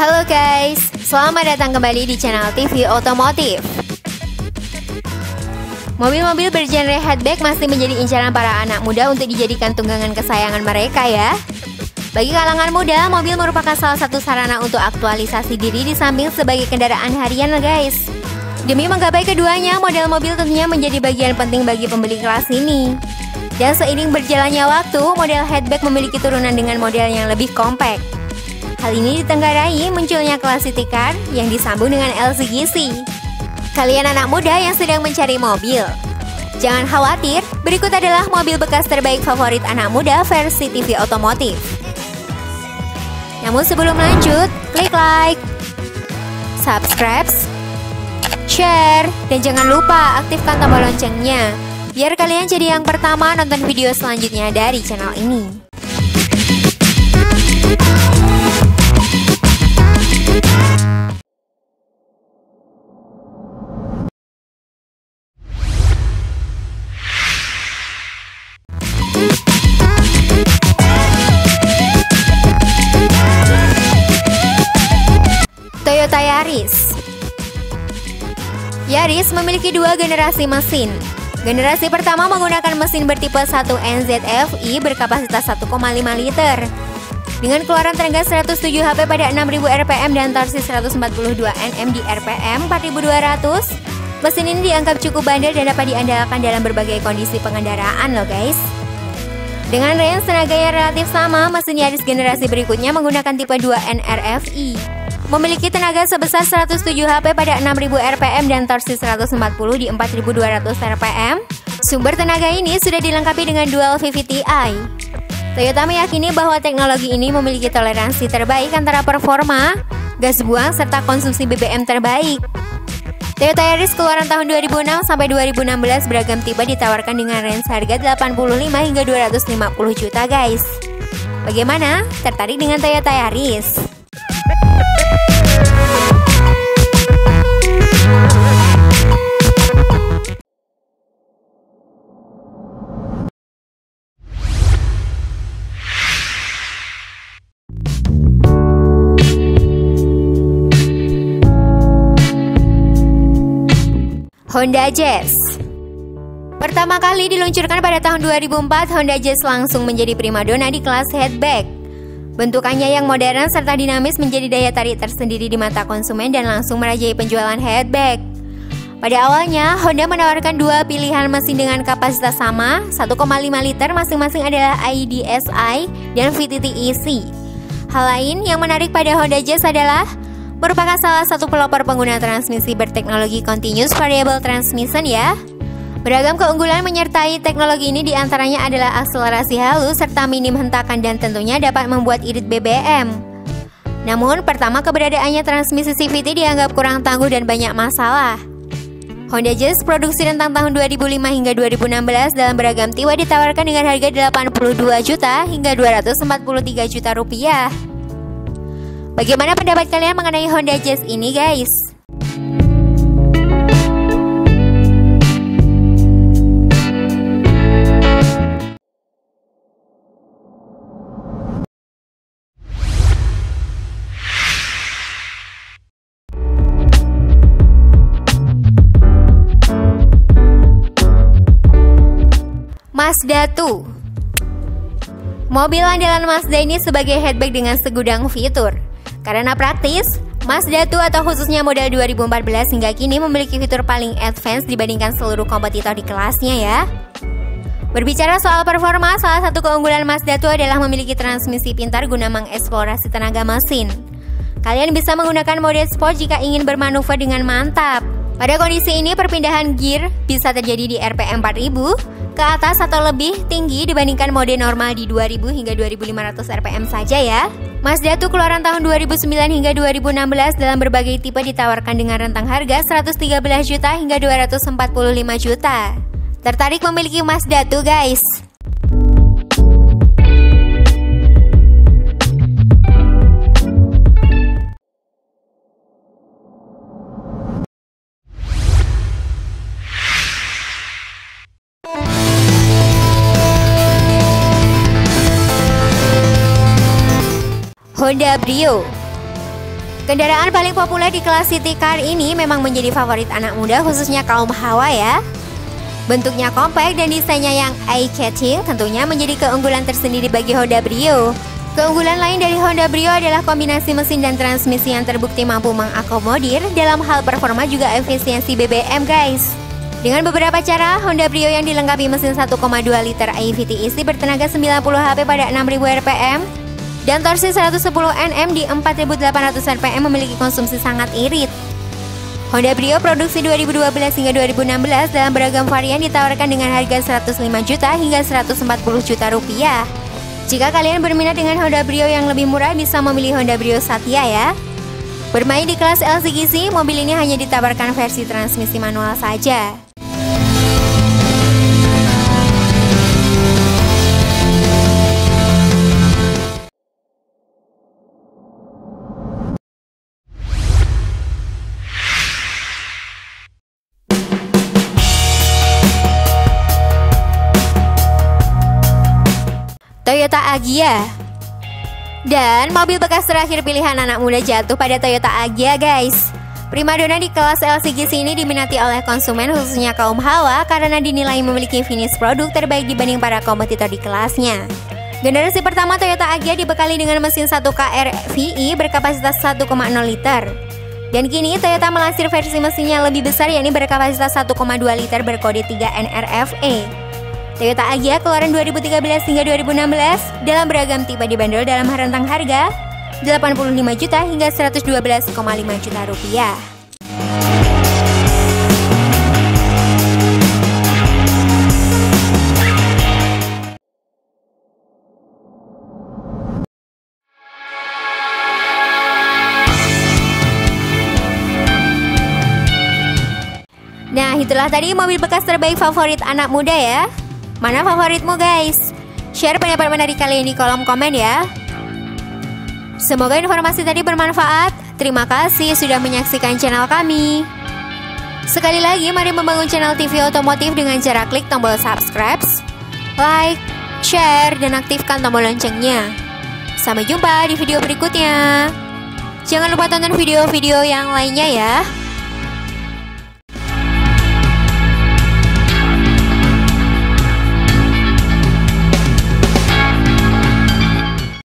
guys, selamat datang kembali di channel TV Otomotif. Mobil-mobil bergenre hatchback masih menjadi incaran para anak muda untuk dijadikan tunggangan kesayangan mereka ya. Bagi kalangan muda, mobil merupakan salah satu sarana untuk aktualisasi diri di samping sebagai kendaraan harian guys. Demi menggapai keduanya, model mobil tentunya menjadi bagian penting bagi pembeli kelas ini. Dan seiring berjalannya waktu, model hatchback memiliki turunan dengan model yang lebih kompak. Hal ini ditenggarai munculnya kelas city car yang disambung dengan LCGC. Kalian anak muda yang sedang mencari mobil, jangan khawatir, berikut adalah mobil bekas terbaik favorit anak muda versi TV otomotif. Namun sebelum lanjut, klik like, subscribe, share, dan jangan lupa aktifkan tombol loncengnya biar kalian jadi yang pertama nonton video selanjutnya dari channel ini. Yaris Yaris memiliki dua generasi mesin. Generasi pertama menggunakan mesin bertipe 1 NZFI berkapasitas 1,5 liter. Dengan keluaran tenaga 107 HP pada 6000 rpm dan torsi 142 Nm di rpm 4200, mesin ini dianggap cukup bandel dan dapat diandalkan dalam berbagai kondisi pengendaraan loh guys. Dengan range tenaga yang relatif sama, mesin Yaris generasi berikutnya menggunakan tipe 2 NRFI. Memiliki tenaga sebesar 107 HP pada 6000 rpm dan torsi 140 di 4200 rpm. Sumber tenaga ini sudah dilengkapi dengan dual VVT-i. Toyota meyakini bahwa teknologi ini memiliki toleransi terbaik antara performa, gas buang, serta konsumsi BBM terbaik. Toyota Yaris keluaran tahun 2006 sampai 2016 beragam tipe ditawarkan dengan range harga 85 hingga 250 juta guys. Bagaimana? Tertarik dengan Toyota Yaris? Honda Jazz Pertama kali diluncurkan pada tahun 2004, Honda Jazz langsung menjadi primadona di kelas hatchback. Bentukannya yang modern serta dinamis menjadi daya tarik tersendiri di mata konsumen dan langsung merajai penjualan hatchback. Pada awalnya, Honda menawarkan dua pilihan mesin dengan kapasitas sama, 1,5 liter masing-masing adalah IDSI dan VTT EC. Hal lain yang menarik pada Honda Jazz adalah merupakan salah satu pelopor pengguna transmisi berteknologi continuous variable transmission ya. Beragam keunggulan menyertai teknologi ini di antaranya adalah akselerasi halus serta minim hentakan dan tentunya dapat membuat irit BBM. Namun, pertama keberadaannya transmisi CVT dianggap kurang tangguh dan banyak masalah. Honda Jazz produksi rentang tahun 2005 hingga 2016 dalam beragam tipe ditawarkan dengan harga 82 juta hingga 243 juta rupiah. Bagaimana pendapat kalian mengenai Honda Jazz ini guys? Mazda 2 Mobil andalan Mazda ini sebagai hatchback dengan segudang fitur karena praktis, Mazda 2 atau khususnya model 2014 hingga kini memiliki fitur paling advance dibandingkan seluruh kompetitor di kelasnya ya. Berbicara soal performa, salah satu keunggulan Mazda 2 adalah memiliki transmisi pintar guna mengeksplorasi tenaga mesin. Kalian bisa menggunakan mode sport jika ingin bermanuver dengan mantap. Pada kondisi ini, perpindahan gear bisa terjadi di RPM 4000, ke atas atau lebih tinggi dibandingkan mode normal di 2000 hingga 2500 rpm saja ya. Mazda 2 keluaran tahun 2009 hingga 2016 dalam berbagai tipe ditawarkan dengan rentang harga 113 juta hingga 245 juta. Tertarik memiliki Mazda 2 guys? Honda Brio Kendaraan paling populer di kelas city car ini memang menjadi favorit anak muda khususnya kaum hawa ya. Bentuknya kompak dan desainnya yang eye-catching tentunya menjadi keunggulan tersendiri bagi Honda Brio. Keunggulan lain dari Honda Brio adalah kombinasi mesin dan transmisi yang terbukti mampu mengakomodir dalam hal performa juga efisiensi BBM guys. Dengan beberapa cara, Honda Brio yang dilengkapi mesin 1,2 liter IVT isi bertenaga 90 HP pada 6000 RPM dan torsi 110 Nm di 4800 RPM memiliki konsumsi sangat irit. Honda Brio produksi 2012 hingga 2016 dalam beragam varian ditawarkan dengan harga 105 juta hingga 140 juta rupiah. Jika kalian berminat dengan Honda Brio yang lebih murah bisa memilih Honda Brio Satya ya. Bermain di kelas LCGC, mobil ini hanya ditawarkan versi transmisi manual saja. Toyota Agya. Dan mobil bekas terakhir pilihan anak muda jatuh pada Toyota Agya guys. Primadona di kelas LCGC ini diminati oleh konsumen khususnya kaum hawa karena dinilai memiliki finish produk terbaik dibanding para kompetitor di kelasnya. Generasi pertama Toyota Agya dibekali dengan mesin 1 KR VI berkapasitas 1,0 liter. Dan kini Toyota melansir versi mesinnya lebih besar yakni berkapasitas 1,2 liter berkode 3 NRFE. Toyota Agya keluaran 2013 hingga 2016 dalam beragam tipe dibanderol dalam rentang harga 85 juta hingga 112,5 juta rupiah. Nah, itulah tadi mobil bekas terbaik favorit anak muda ya. Mana favoritmu guys? Share pendapat menarik kalian di kolom komen ya. Semoga informasi tadi bermanfaat. Terima kasih sudah menyaksikan channel kami. Sekali lagi, mari membangun channel TV otomotif dengan cara klik tombol subscribe, like, share, dan aktifkan tombol loncengnya. Sampai jumpa di video berikutnya. Jangan lupa tonton video-video yang lainnya ya.